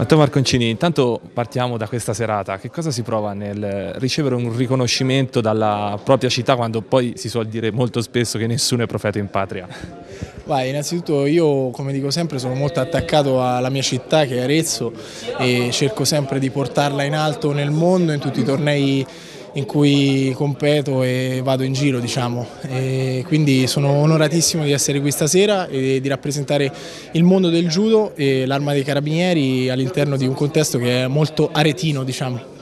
Matteo Marconcini, intanto partiamo da questa serata. Che cosa si prova nel ricevere un riconoscimento dalla propria città quando poi si suol dire molto spesso che nessuno è profeta in patria? Vai, innanzitutto io, come dico sempre, sono molto attaccato alla mia città che è Arezzo e cerco sempre di portarla in alto nel mondo, in tutti i tornei in cui competo e vado in giro diciamo e quindi sono onoratissimo di essere qui stasera e di rappresentare il mondo del judo e l'arma dei carabinieri all'interno di un contesto che è molto aretino diciamo.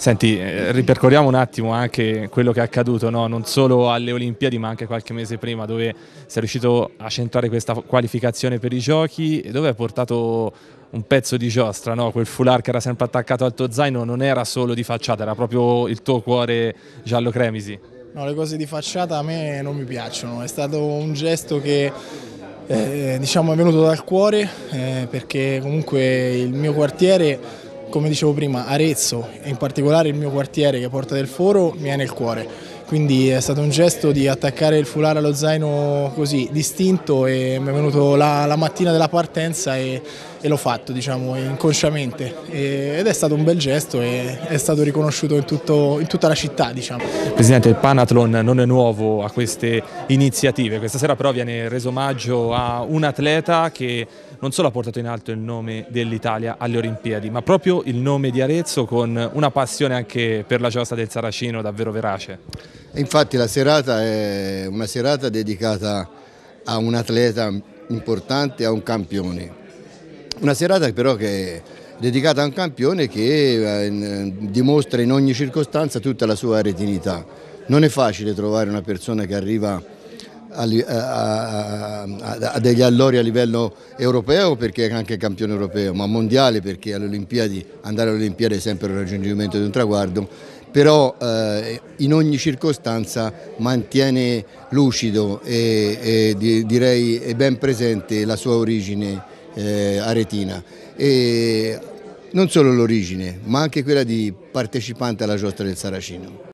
Senti, eh, ripercorriamo un attimo anche quello che è accaduto, no? non solo alle Olimpiadi ma anche qualche mese prima dove sei riuscito a centrare questa qualificazione per i giochi e dove hai portato un pezzo di giostra, no? quel foulard che era sempre attaccato al tuo zaino non era solo di facciata, era proprio il tuo cuore giallo cremisi. No, le cose di facciata a me non mi piacciono, è stato un gesto che eh, diciamo è venuto dal cuore eh, perché comunque il mio quartiere come dicevo prima, Arezzo e in particolare il mio quartiere che Porta del Foro mi è nel cuore. Quindi è stato un gesto di attaccare il foulard allo zaino così distinto e mi è venuto la, la mattina della partenza e, e l'ho fatto diciamo inconsciamente e, ed è stato un bel gesto e è stato riconosciuto in, tutto, in tutta la città diciamo. Presidente il Panathlon non è nuovo a queste iniziative, questa sera però viene reso omaggio a un atleta che non solo ha portato in alto il nome dell'Italia alle Olimpiadi, ma proprio il nome di Arezzo con una passione anche per la giostra del Saracino davvero verace. Infatti la serata è una serata dedicata a un atleta importante, a un campione. Una serata però che è dedicata a un campione che eh, dimostra in ogni circostanza tutta la sua retinità. Non è facile trovare una persona che arriva a, a, a, degli allori a livello europeo perché è anche campione europeo, ma mondiale perché Olimpiadi, andare alle Olimpiadi è sempre il raggiungimento di un traguardo, però eh, in ogni circostanza mantiene lucido e, e direi e ben presente la sua origine eh, aretina. E non solo l'origine, ma anche quella di partecipante alla giostra del Saracino.